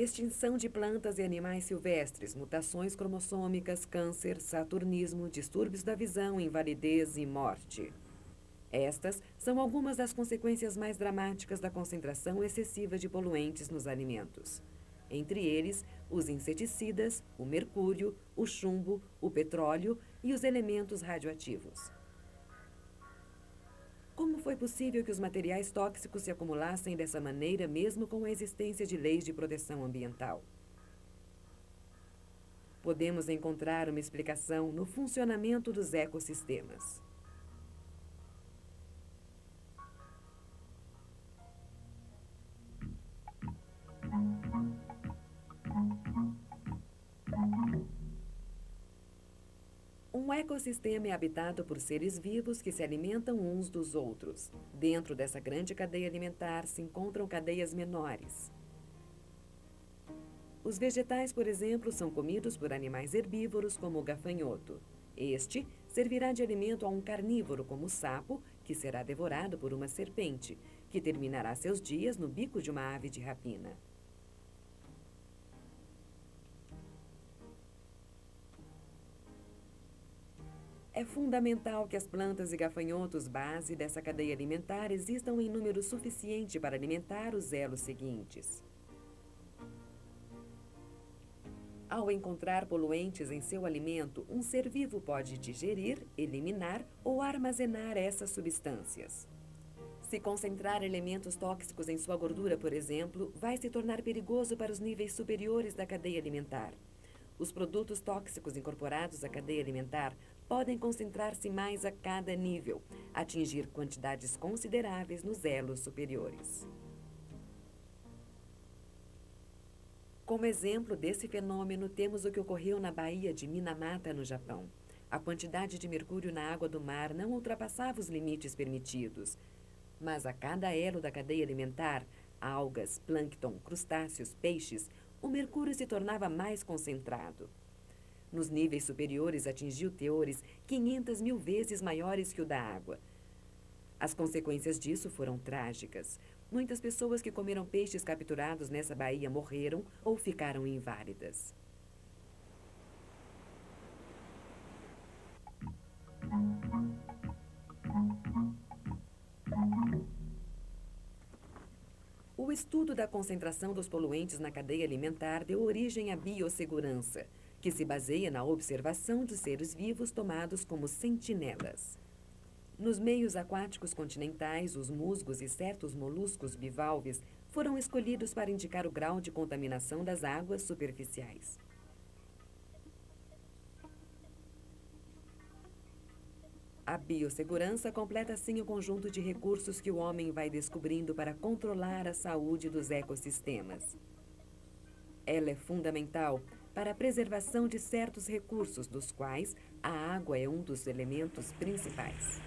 Extinção de plantas e animais silvestres, mutações cromossômicas, câncer, saturnismo, distúrbios da visão, invalidez e morte. Estas são algumas das consequências mais dramáticas da concentração excessiva de poluentes nos alimentos. Entre eles, os inseticidas, o mercúrio, o chumbo, o petróleo e os elementos radioativos. Foi possível que os materiais tóxicos se acumulassem dessa maneira, mesmo com a existência de leis de proteção ambiental? Podemos encontrar uma explicação no funcionamento dos ecossistemas. Um ecossistema é habitado por seres vivos que se alimentam uns dos outros. Dentro dessa grande cadeia alimentar se encontram cadeias menores. Os vegetais, por exemplo, são comidos por animais herbívoros como o gafanhoto. Este servirá de alimento a um carnívoro como o sapo, que será devorado por uma serpente, que terminará seus dias no bico de uma ave de rapina. É fundamental que as plantas e gafanhotos base dessa cadeia alimentar existam em número suficiente para alimentar os elos seguintes. Ao encontrar poluentes em seu alimento, um ser vivo pode digerir, eliminar ou armazenar essas substâncias. Se concentrar elementos tóxicos em sua gordura, por exemplo, vai se tornar perigoso para os níveis superiores da cadeia alimentar. Os produtos tóxicos incorporados à cadeia alimentar podem concentrar-se mais a cada nível, atingir quantidades consideráveis nos elos superiores. Como exemplo desse fenômeno, temos o que ocorreu na Baía de Minamata, no Japão. A quantidade de mercúrio na água do mar não ultrapassava os limites permitidos, mas a cada elo da cadeia alimentar, algas, plâncton, crustáceos, peixes, o mercúrio se tornava mais concentrado. Nos níveis superiores, atingiu teores 500 mil vezes maiores que o da água. As consequências disso foram trágicas. Muitas pessoas que comeram peixes capturados nessa baía morreram ou ficaram inválidas. O estudo da concentração dos poluentes na cadeia alimentar deu origem à biossegurança, que se baseia na observação de seres vivos tomados como sentinelas. Nos meios aquáticos continentais, os musgos e certos moluscos bivalves foram escolhidos para indicar o grau de contaminação das águas superficiais. A biossegurança completa assim o conjunto de recursos que o homem vai descobrindo para controlar a saúde dos ecossistemas. Ela é fundamental para a preservação de certos recursos, dos quais a água é um dos elementos principais.